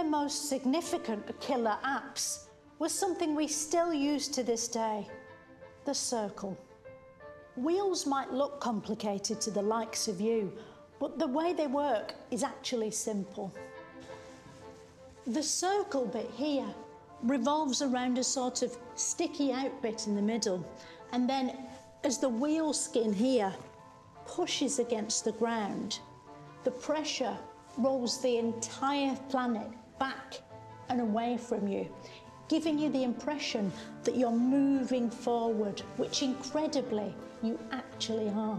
their most significant killer apps was something we still use to this day the circle. Wheels might look complicated to the likes of you, but the way they work is actually simple. The circle bit here revolves around a sort of sticky out bit in the middle, and then as the wheel skin here pushes against the ground, the pressure rolls the entire planet back and away from you, giving you the impression that you're moving forward, which incredibly you actually are.